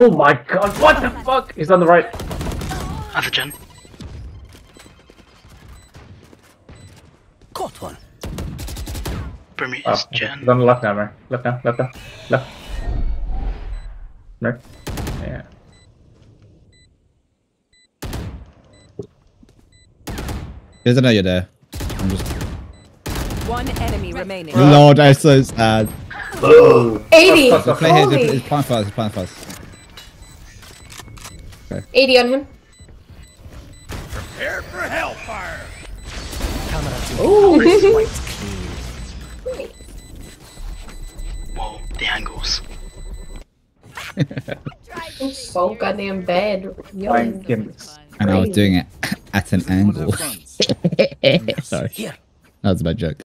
Oh my god, what the fuck? He's on the right. Other gen. Caught one. Bermuda's ah, Oh, gen. he's on the left now, Mer. Left now, left now, left. Mer. Yeah. He doesn't know you're there. I'm just. One enemy remaining. Lord, I'm so sad. 80! Fuck, fuck, The play here, it's plan fast, it's plan fast. 80 on him. Prepare for hellfire. Camera Ooh. Whoa, the angles. so goddamn bad. Yo. Fine, Gimmicks. And I was doing it at an angle. Sorry. Here. That was a bad joke.